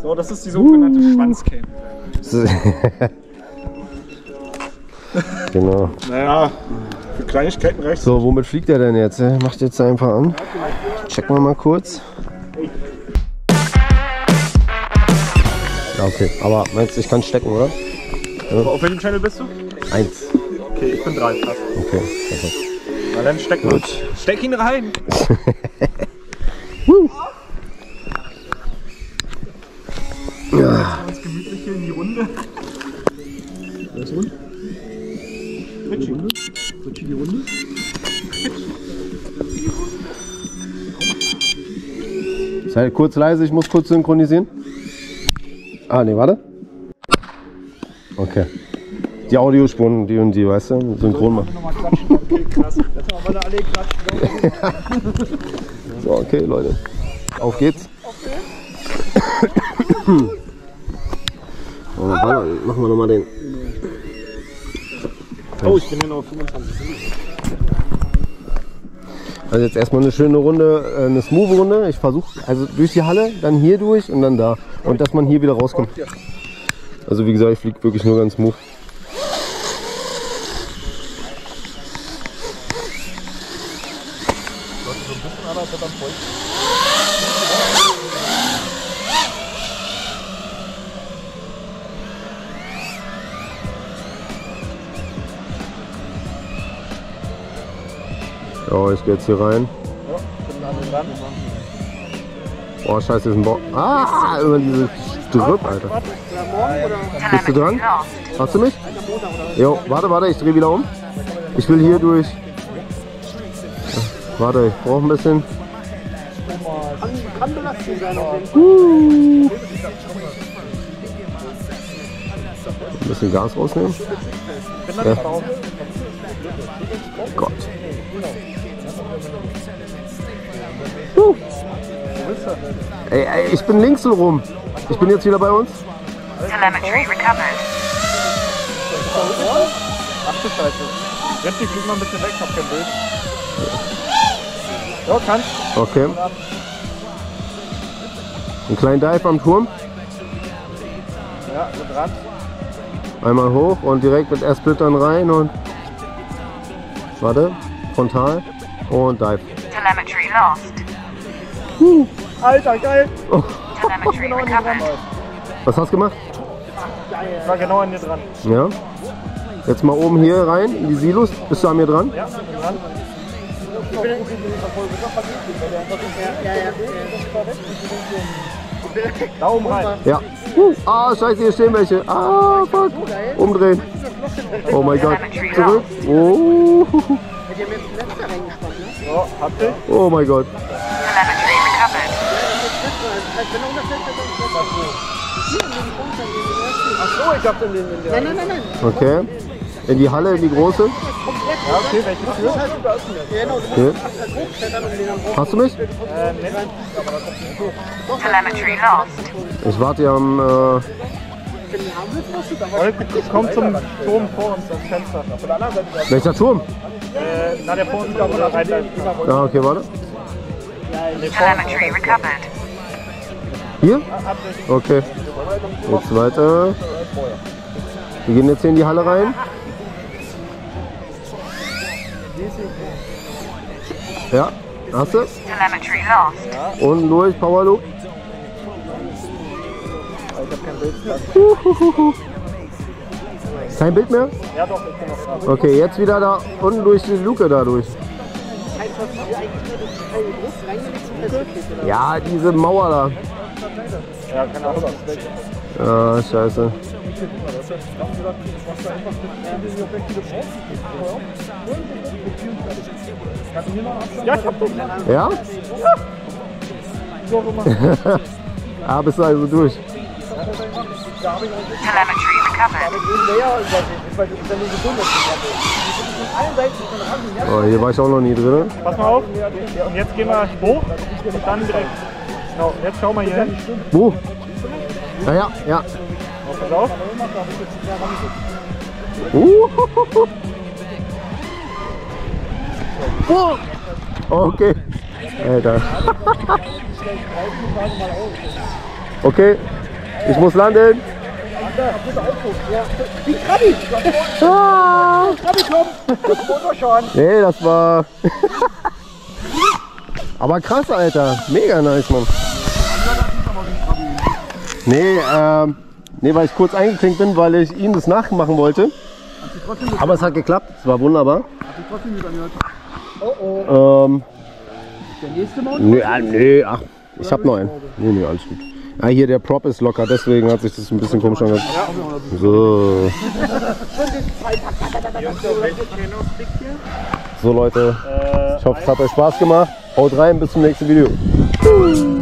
So, das ist die sogenannte Schwanzcam. genau. Naja, für Kleinigkeiten reicht So, womit fliegt er denn jetzt? Er macht jetzt einfach an. Checken wir mal kurz. Ja, okay. Aber meinst du, ich kann stecken, oder? Auf welchem Channel bist du? Eins. Okay, ich bin drei. Krass. Okay. perfekt. Na dann steck mal. Steck ihn rein. die Runde. Was rund? Ritchie. Ritchie die Runde. Sei kurz leise, ich muss kurz synchronisieren. Ah, nee, warte. Okay. Die Audiospuren, die und die, weißt du? Synchron machen. Nochmal klatschen. Okay, krass. Jetzt haben wir alle klatschen. So, okay, Leute. Auf geht's. Oh, warte, machen wir nochmal den. Oh, ich bin hier noch auf 25. Also jetzt erstmal eine schöne Runde, äh, eine smooth Runde. Ich versuche also durch die Halle, dann hier durch und dann da. Und dass man hier wieder rauskommt. Also wie gesagt, ich fliege wirklich nur ganz smooth. Ja, ich gehe jetzt hier rein. Oh, scheiße, ist ein Bau. Ah, immer diese Strüpp, Alter. Bist du dran? Hast du mich? Jo, warte, warte, ich drehe wieder um. Ich will hier durch. Warte, ich brauche ein bisschen. Kann belastend sein Fall. Uh. Ein bisschen Gas rausnehmen. Ja. Gott. Uh. Ey, ey, ich bin links so rum. Ich bin jetzt wieder bei uns. Telemetry recovered. Ach du Scheiße. Ritchie, flieg mal ein bisschen weg, hab kein Bild. Ja, kannst. Okay. Einen kleinen Dive am Turm. Ja, so dran. Einmal hoch und direkt mit R-Splittern rein und. Warte. Frontal. Und Dive. Telemetry lost. Alter, geil. Telemetry recovered. Was hast du gemacht? Ich war genau an dir dran. Ja. Jetzt mal oben hier rein in die Silos. Bist du an mir dran? Ja, dran. Da oben rein. Ja. Ah, scheiße, hier stehen welche. Ah, fuck. Umdrehen. Oh mein Gott. Zurück. Oh, So, oh mein Gott. Recovered. Achso, ich in den. In der, nein, nein, nein. Okay. In die Halle, in die große. Ja, okay, welche Tür? Okay. Hast du mich? Telemetry lost. Ich warte hier am. Äh, komm zum Turm vor uns, ans Fenster. Welcher Turm? Äh, na, der vor uns da, rein Ja, okay, warte. Telemetry recovered. Hier? Okay. Jetzt weiter. Wir gehen jetzt hier in die Halle rein. Ja, hast du? Telemetry lost. Unten durch, Power Loop. Kein Bild mehr? Ja, doch, ich bin noch dran. Okay, jetzt wieder da unten durch die Luke da durch. Ja, diese Mauer da. Ja, keine Ahnung. Ah, scheiße. Ja, ich hab dich. Ja? ah, bist du also durch. Telemetry recovered. Oh, hier war ich auch noch nie drin. Pass mal auf. Und jetzt gehen wir hoch und dann direkt. Genau, jetzt schau mal hier hin. Wo? Ja, ja, ja. Pass auf. Uh. Oh. Okay. Alter. Okay, Ich muss landen. Die Krabi! Ah. Krabi kommt! Das Foto schon! Nee, das war. Aber krass, Alter. Mega nice, Mann. Nee, ähm. Nee, weil ich kurz eingeklinkt bin, weil ich ihm das nachmachen wollte. Aber es hat geklappt. Es war wunderbar. Trotzdem wieder angehört. Oh oh. Ähm. Der nächste? Nee, ah, nee, ach. Ich hab noch einen. Nee, nee, alles gut. Ah, hier der Prop ist locker, deswegen hat sich das ein bisschen komisch angehört. So. So Leute, ich hoffe es hat euch Spaß gemacht. Haut rein, bis zum nächsten Video.